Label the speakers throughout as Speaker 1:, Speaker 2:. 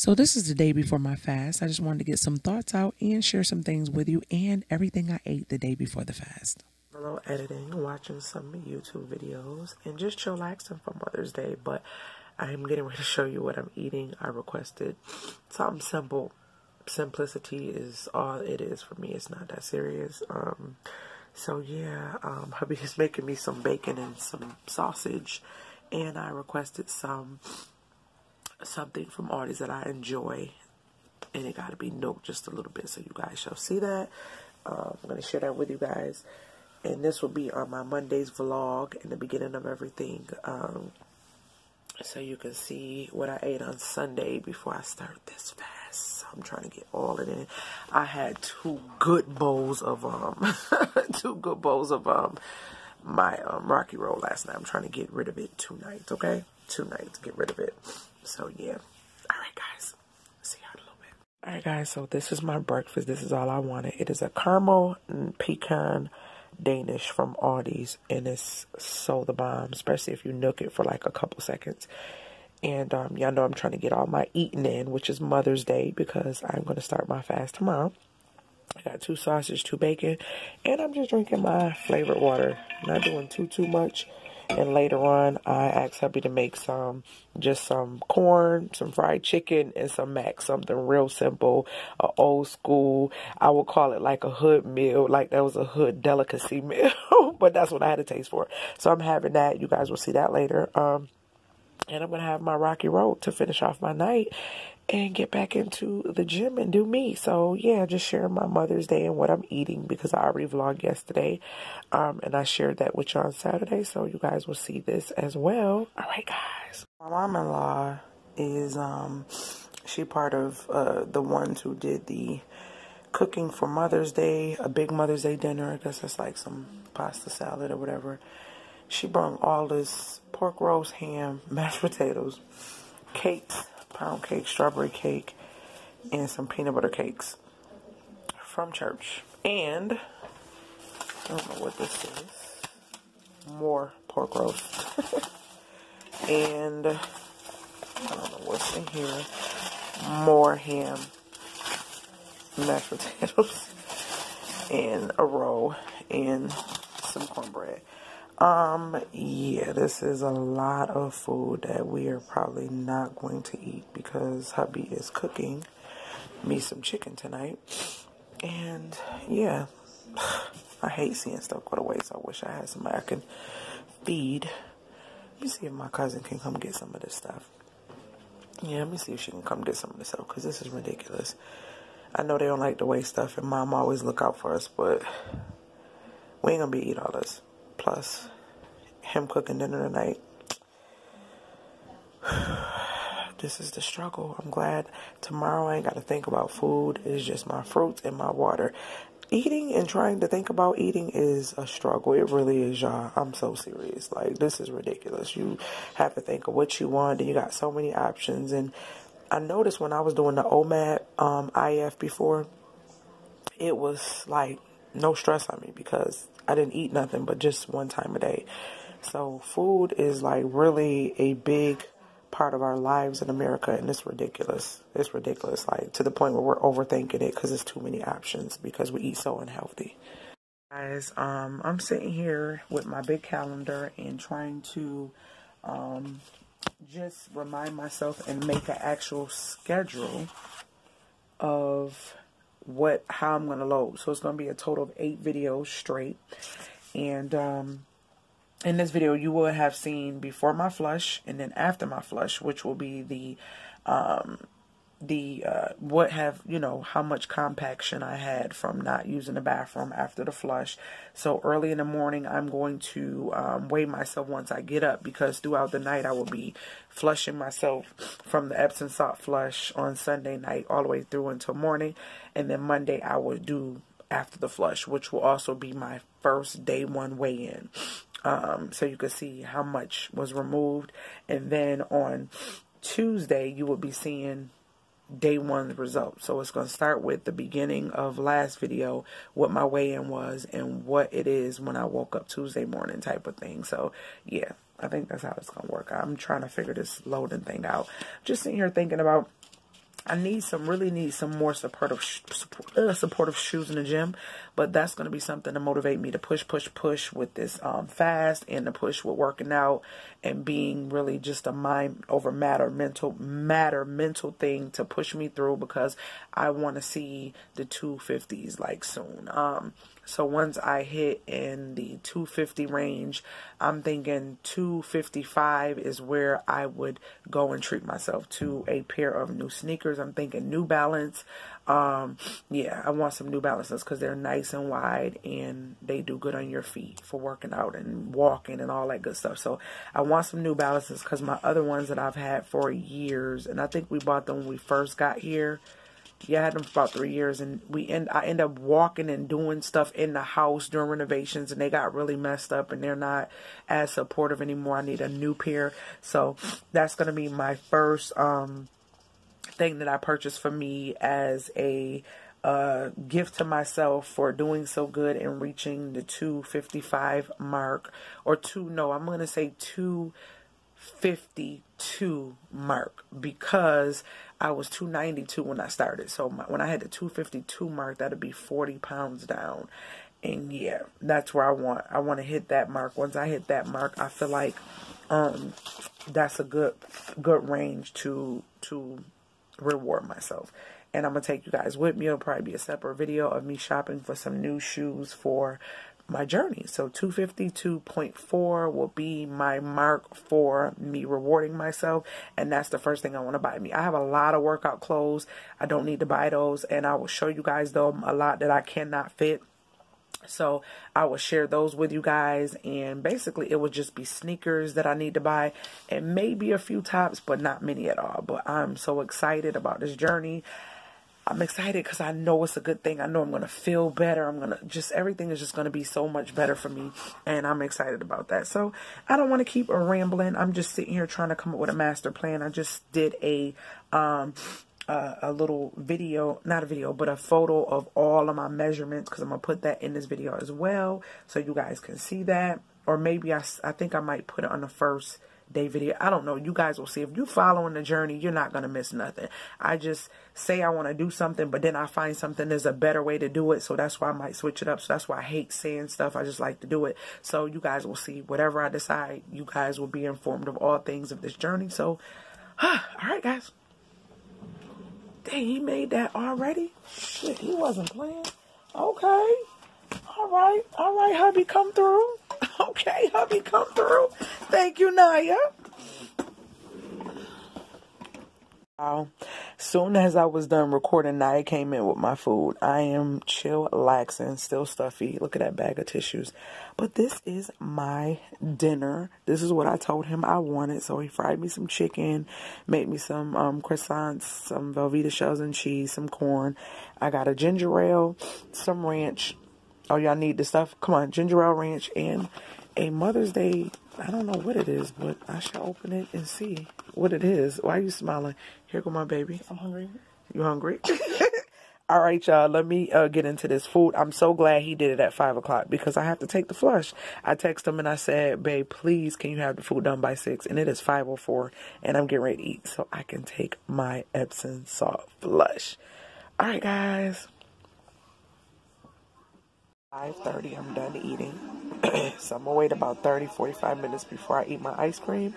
Speaker 1: So, this is the day before my fast. I just wanted to get some thoughts out and share some things with you and everything I ate the day before the fast.
Speaker 2: Hello, editing, watching some YouTube videos, and just chillaxing for Mother's Day. But I am getting ready to show you what I'm eating. I requested something simple. Simplicity is all it is for me. It's not that serious. Um, so yeah, um, hubby is making me some bacon and some sausage, and I requested some something from artists that I enjoy. And it got to be milk just a little bit so you guys shall see that. Um, I'm going to share that with you guys. And this will be on my Monday's vlog in the beginning of everything. Um, so you can see what I ate on Sunday before I start this fast. So I'm trying to get all of it. In. I had two good bowls of, um, two good bowls of, um, my, um, Rocky Road last night. I'm trying to get rid of it tonight, okay? Tonight to get rid of it. So yeah. Alright guys. See y'all in a little bit. Alright guys, so this is my breakfast. This is all I wanted. It is a caramel pecan Danish from Aldi's and it's so the bomb, especially if you nook it for like a couple seconds. And um, y'all know I'm trying to get all my eating in, which is Mother's Day because I'm going to start my fast tomorrow. I got two sausage, two bacon, and I'm just drinking my flavored water. Not doing too, too much. And later on, I asked hubby to make some, just some corn, some fried chicken, and some mac. Something real simple, a old school. I would call it like a hood meal, like that was a hood delicacy meal. but that's what I had a taste for. So I'm having that. You guys will see that later. Um, and I'm going to have my Rocky Road to finish off my night and get back into the gym and do me. So yeah, just sharing my Mother's Day and what I'm eating because I already vlogged yesterday. Um, and I shared that with you on Saturday. So you guys will see this as well. All right, guys. My mom-in-law is, um, she part of, uh, the ones who did the cooking for Mother's Day, a big Mother's Day dinner. I guess it's like some pasta salad or whatever. She brought all this pork roast, ham, mashed potatoes, cakes, pound cake, strawberry cake, and some peanut butter cakes from church. And I don't know what this is. More pork roast. and I don't know what's in here. More ham, mashed potatoes, and a roll, and some cornbread. Um, yeah, this is a lot of food that we are probably not going to eat because hubby is cooking me some chicken tonight. And yeah, I hate seeing stuff go to waste. I wish I had somebody I could feed. Let me see if my cousin can come get some of this stuff. Yeah, let me see if she can come get some of this stuff because this is ridiculous. I know they don't like to waste stuff, and mom always look out for us, but we ain't gonna be eat all this plus him cooking dinner tonight. this is the struggle. I'm glad tomorrow I ain't got to think about food. It's just my fruits and my water. Eating and trying to think about eating is a struggle. It really is, y'all. I'm so serious. Like, this is ridiculous. You have to think of what you want, and you got so many options. And I noticed when I was doing the OMAD um, IF before, it was like no stress on me because I didn't eat nothing but just one time a day. So food is like really a big part of our lives in America and it's ridiculous. It's ridiculous like to the point where we're overthinking it cuz it's too many options because we eat so unhealthy. Guys, um I'm sitting here with my big calendar and trying to um just remind myself and make an actual schedule of what how I'm gonna load. So it's gonna be a total of eight videos straight. And um in this video you will have seen before my flush and then after my flush, which will be the um the uh, what have you know how much compaction I had from not using the bathroom after the flush. So early in the morning, I'm going to um, weigh myself once I get up because throughout the night I will be flushing myself from the Epsom salt flush on Sunday night all the way through until morning, and then Monday I will do after the flush, which will also be my first day one weigh in. Um, so you can see how much was removed, and then on Tuesday you will be seeing day one results. So it's going to start with the beginning of last video, what my weigh-in was and what it is when I woke up Tuesday morning type of thing. So yeah, I think that's how it's going to work. I'm trying to figure this loading thing out. Just sitting here thinking about I need some, really need some more supportive, support, uh, supportive shoes in the gym. But that's going to be something to motivate me to push, push, push with this um, fast and to push with working out and being really just a mind over matter, mental matter, mental thing to push me through because I want to see the 250s like soon. Um, so once I hit in the 250 range, I'm thinking 255 is where I would go and treat myself to a pair of new sneakers. I'm thinking New Balance. Um, yeah, I want some New Balances because they're nice and wide and they do good on your feet for working out and walking and all that good stuff. So I want some New Balances because my other ones that I've had for years, and I think we bought them when we first got here yeah, I had them for about three years, and we end. I end up walking and doing stuff in the house during renovations, and they got really messed up, and they're not as supportive anymore. I need a new pair, so that's gonna be my first um thing that I purchased for me as a uh, gift to myself for doing so good and reaching the 255 mark, or two. No, I'm gonna say 252 mark because I was 292 when I started. So my, when I had the 252 mark, that'd be 40 pounds down. And yeah, that's where I want. I want to hit that mark. Once I hit that mark, I feel like um, that's a good good range to to reward myself. And I'm gonna take you guys with me. It'll probably be a separate video of me shopping for some new shoes for my journey. So 252.4 will be my mark for me rewarding myself. And that's the first thing I want to buy me. I have a lot of workout clothes. I don't need to buy those. And I will show you guys though a lot that I cannot fit. So I will share those with you guys. And basically it would just be sneakers that I need to buy and maybe a few tops, but not many at all. But I'm so excited about this journey. I'm excited because I know it's a good thing. I know I'm going to feel better. I'm going to just, everything is just going to be so much better for me. And I'm excited about that. So I don't want to keep rambling. I'm just sitting here trying to come up with a master plan. I just did a, um, uh, a little video, not a video, but a photo of all of my measurements because I'm going to put that in this video as well so you guys can see that. Or maybe I, I think I might put it on the first day video. I don't know. You guys will see. If you're following the journey, you're not going to miss nothing. I just say I want to do something, but then I find something there's a better way to do it. So that's why I might switch it up. So that's why I hate saying stuff. I just like to do it. So you guys will see. Whatever I decide, you guys will be informed of all things of this journey. So, huh, all right, guys. Dang, he made that already? Shit, he wasn't playing. Okay. All right. All right, hubby, come through. Okay, hubby, come through. Thank you, Naya. Wow. Soon as I was done recording, Naya came in with my food. I am chill, laxing, still stuffy. Look at that bag of tissues. But this is my dinner. This is what I told him I wanted. So he fried me some chicken, made me some um, croissants, some Velveeta shells and cheese, some corn. I got a ginger ale, some ranch, Oh, y'all need the stuff? Come on, ginger ale ranch and a Mother's Day. I don't know what it is, but I shall open it and see what it is. Why are you smiling? Here go my baby.
Speaker 1: I'm hungry.
Speaker 2: You hungry? All right, y'all. Let me uh, get into this food. I'm so glad he did it at five o'clock because I have to take the flush. I texted him and I said, "Babe, please, can you have the food done by six? And it is five o oh four, and I'm getting ready to eat, so I can take my Epsom salt flush. All right, guys. 5.30 I'm done eating. so I'm to wait about 30, 45 minutes before I eat my ice cream.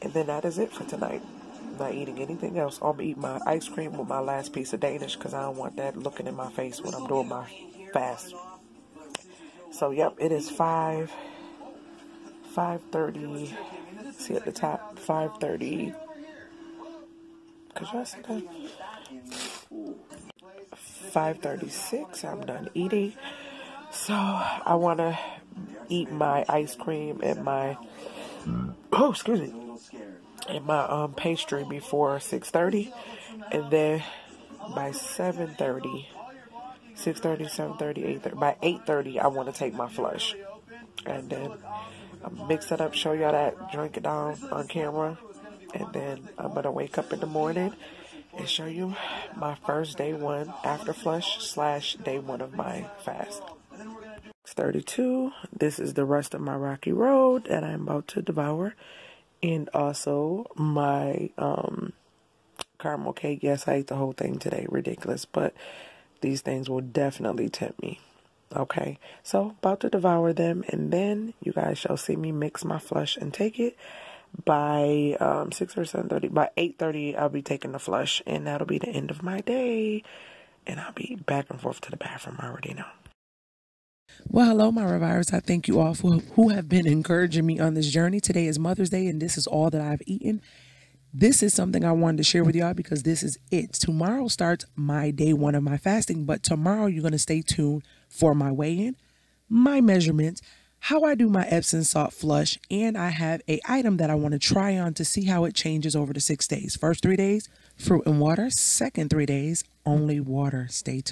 Speaker 2: And then that is it for tonight. I'm not eating anything else. I'm to eat my ice cream with my last piece of Danish because I don't want that looking in my face when I'm doing my fast. So, yep, it is 5, 5.30. See at the top, 5.30. because y'all see that? 5.36, I'm done eating. So I want to eat my ice cream and my oh excuse me and my um pastry before 6:30 and then by 7:30 6:30 7:30 8:30 by 8:30 I want to take my flush. And then I'll mix it up show y'all that drink it down on camera and then I'm gonna wake up in the morning and show you my first day one after flush slash day one of my fast 32. This is the rest of my rocky road that I'm about to devour. And also my um, caramel cake. Yes, I ate the whole thing today. Ridiculous. But these things will definitely tempt me. Okay, so about to devour them, and then you guys shall see me mix my flush and take it by um, six or seven thirty. By eight thirty, I'll be taking the flush, and that'll be the end of my day. And I'll be back and forth to the bathroom. I already know.
Speaker 1: Well, hello, my revivers. I thank you all for who have been encouraging me on this journey. Today is Mother's Day, and this is all that I've eaten. This is something I wanted to share with y'all because this is it. Tomorrow starts my day one of my fasting, but tomorrow you're going to stay tuned for my weigh in, my measurements, how I do my Epsom salt flush, and I have a item that I want to try on to see how it changes over the six days. First three days, fruit and water. Second three days, only water. Stay tuned.